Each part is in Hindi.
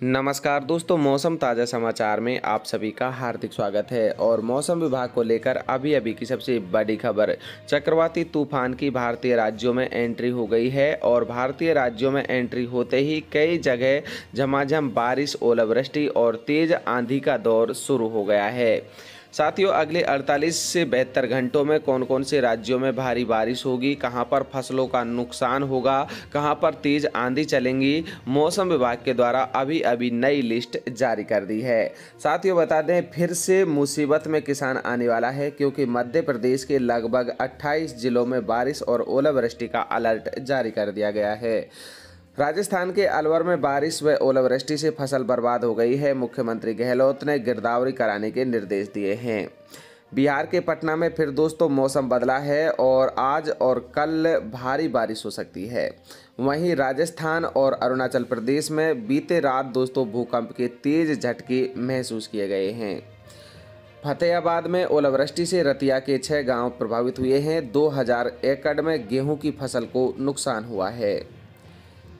नमस्कार दोस्तों, मौसम ताज़ा समाचार में आप सभी का हार्दिक स्वागत है और मौसम विभाग को लेकर अभी अभी की सबसे बड़ी खबर, चक्रवाती तूफ़ान की भारतीय राज्यों में एंट्री हो गई है और भारतीय राज्यों में एंट्री होते ही कई जगह झमाझम बारिश, ओलावृष्टि और तेज आंधी का दौर शुरू हो गया है। साथियों, अगले 48 से बहत्तर घंटों में कौन कौन से राज्यों में भारी बारिश होगी? कहाँ पर फ़सलों का नुकसान होगा? कहाँ पर तेज आंधी चलेंगी? मौसम विभाग के द्वारा अभी अभी नई लिस्ट जारी कर दी है। साथियों, बता दें, फिर से मुसीबत में किसान आने वाला है, क्योंकि मध्य प्रदेश के लगभग 28 जिलों में बारिश और ओलावृष्टि का अलर्ट जारी कर दिया गया है। राजस्थान के अलवर में बारिश व ओलावृष्टि से फ़सल बर्बाद हो गई है। मुख्यमंत्री गहलोत ने गिरदावरी कराने के निर्देश दिए हैं। बिहार के पटना में फिर दोस्तों मौसम बदला है और आज और कल भारी बारिश हो सकती है। वहीं राजस्थान और अरुणाचल प्रदेश में बीते रात दोस्तों भूकंप के तेज झटके महसूस किए गए हैं। फतेहाबाद में ओलावृष्टि से रतिया के छः गाँव प्रभावित हुए हैं। 2000 एकड़ में गेहूँ की फ़सल को नुकसान हुआ है।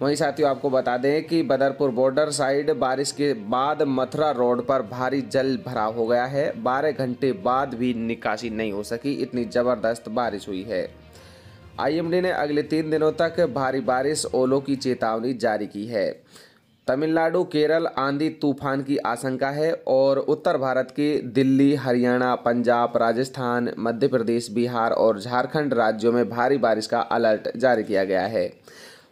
वहीं साथियों, आपको बता दें कि बदरपुर बॉर्डर साइड बारिश के बाद मथुरा रोड पर भारी जल भराव हो गया है। बारह घंटे बाद भी निकासी नहीं हो सकी, इतनी ज़बरदस्त बारिश हुई है। आईएमडी ने अगले तीन दिनों तक भारी बारिश, ओलों की चेतावनी जारी की है। तमिलनाडु, केरल, आंधी तूफ़ान की आशंका है और उत्तर भारत के दिल्ली, हरियाणा, पंजाब, राजस्थान, मध्य प्रदेश, बिहार और झारखंड राज्यों में भारी बारिश का अलर्ट जारी किया गया है।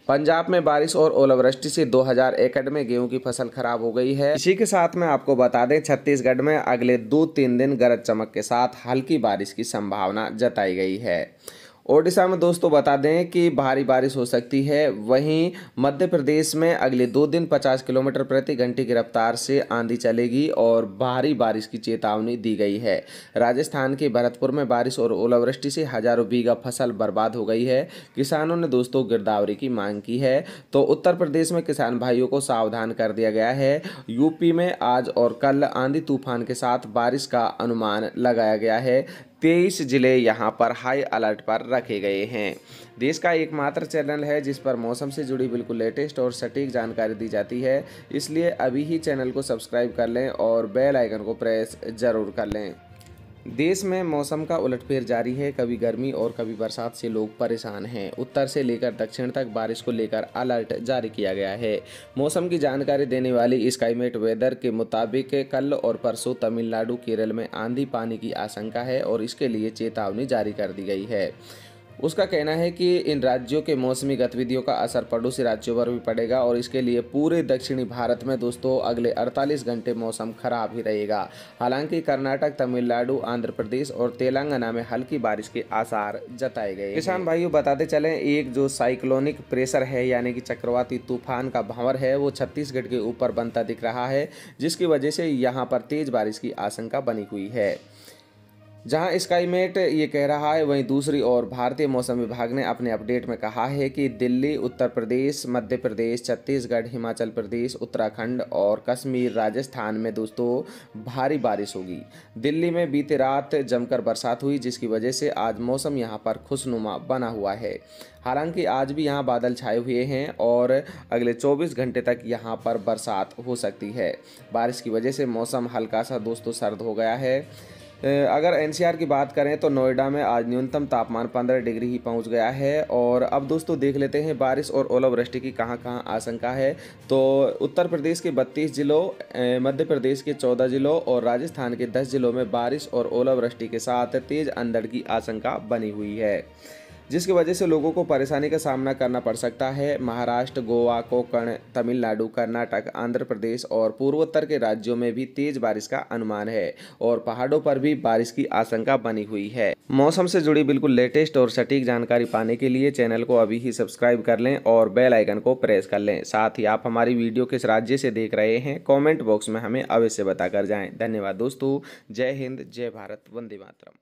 पंजाब में बारिश और ओलावृष्टि से 2000 एकड़ में गेहूँ की फ़सल खराब हो गई है। इसी के साथ में आपको बता दें, छत्तीसगढ़ में अगले दो तीन दिन गरज चमक के साथ हल्की बारिश की संभावना जताई गई है। ओडिशा में दोस्तों बता दें कि भारी बारिश हो सकती है। वहीं मध्य प्रदेश में अगले दो दिन 50 किलोमीटर प्रति घंटे की रफ्तार से आंधी चलेगी और भारी बारिश की चेतावनी दी गई है। राजस्थान के भरतपुर में बारिश और ओलावृष्टि से हज़ारों बीघा फ़सल बर्बाद हो गई है। किसानों ने दोस्तों गिरदावरी की मांग की है। तो उत्तर प्रदेश में किसान भाइयों को सावधान कर दिया गया है। यूपी में आज और कल आंधी तूफ़ान के साथ बारिश का अनुमान लगाया गया है। तेईस ज़िले यहाँ पर हाई अलर्ट पर रखे गए हैं। देश का एकमात्र चैनल है, जिस पर मौसम से जुड़ी बिल्कुल लेटेस्ट और सटीक जानकारी दी जाती है। इसलिए अभी ही चैनल को सब्सक्राइब कर लें और बेल आइकन को प्रेस ज़रूर कर लें। देश में मौसम का उलटफेर जारी है। कभी गर्मी और कभी बरसात से लोग परेशान हैं। उत्तर से लेकर दक्षिण तक बारिश को लेकर अलर्ट जारी किया गया है। मौसम की जानकारी देने वाली स्काईमेट वेदर के मुताबिक कल और परसों तमिलनाडु, केरल में आंधी पानी की आशंका है और इसके लिए चेतावनी जारी कर दी गई है। उसका कहना है कि इन राज्यों के मौसमी गतिविधियों का असर पड़ोसी राज्यों पर भी पड़ेगा और इसके लिए पूरे दक्षिणी भारत में दोस्तों अगले 48 घंटे मौसम खराब ही रहेगा। हालाँकि कर्नाटक, तमिलनाडु, आंध्र प्रदेश और तेलंगाना में हल्की बारिश के आसार जताए गए किसान भाइयों, बताते चले, एक जो साइक्लोनिक प्रेशर है, यानी कि चक्रवाती तूफ़ान का भंवर है, वो छत्तीसगढ़ के ऊपर बनता दिख रहा है, जिसकी वजह से यहाँ पर तेज बारिश की आशंका बनी हुई है। जहाँ स्काईमेट ये कह रहा है, वहीं दूसरी ओर भारतीय मौसम विभाग ने अपने अपडेट में कहा है कि दिल्ली, उत्तर प्रदेश, मध्य प्रदेश, छत्तीसगढ़, हिमाचल प्रदेश, उत्तराखंड और कश्मीर राजस्थान में दोस्तों भारी बारिश होगी। दिल्ली में बीते रात जमकर बरसात हुई, जिसकी वजह से आज मौसम यहाँ पर खुशनुमा बना हुआ है। हालाँकि आज भी यहाँ बादल छाए हुए हैं और अगले 24 घंटे तक यहाँ पर बरसात हो सकती है। बारिश की वजह से मौसम हल्का सा दोस्तों सर्द हो गया है। अगर एनसीआर की बात करें तो नोएडा में आज न्यूनतम तापमान 15 डिग्री ही पहुँच गया है और अब दोस्तों देख लेते हैं बारिश और ओलावृष्टि की कहाँ कहाँ आशंका है। तो उत्तर प्रदेश के 32 जिलों मध्य प्रदेश के 14 जिलों और राजस्थान के 10 जिलों में बारिश और ओलावृष्टि के साथ तेज अंधड़ की आशंका बनी हुई है। जिसकी वजह से लोगों को परेशानी का सामना करना पड़ सकता है। महाराष्ट्र, गोवा, कोकण, तमिलनाडु, कर्नाटक, आंध्र प्रदेश और पूर्वोत्तर के राज्यों में भी तेज बारिश का अनुमान है और पहाड़ों पर भी बारिश की आशंका बनी हुई है। मौसम से जुड़ी बिल्कुल लेटेस्ट और सटीक जानकारी पाने के लिए चैनल को अभी ही सब्सक्राइब कर लें और बेल आइकन को प्रेस कर लें। साथ ही आप हमारी वीडियो किस राज्य से देख रहे हैं, कॉमेंट बॉक्स में हमें अवश्य बताकर जाएँ। धन्यवाद दोस्तों। जय हिंद, जय भारत, वंदे मातरम।